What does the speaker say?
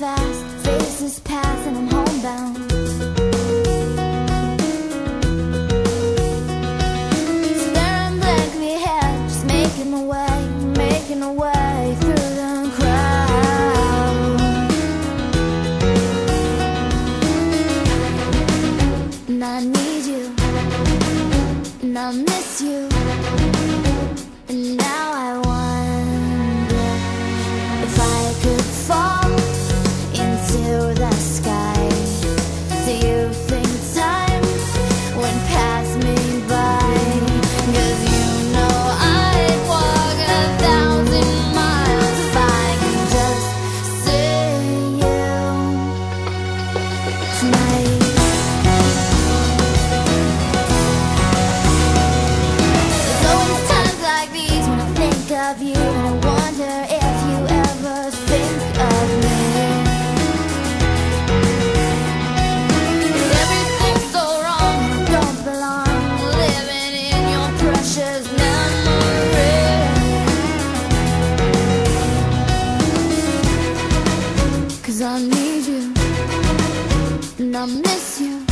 fast, faces pass, and I'm homebound. Staring blankly ahead, just making my way, making my way through the crowd. And I need you, and I miss you, and I need you and I miss you.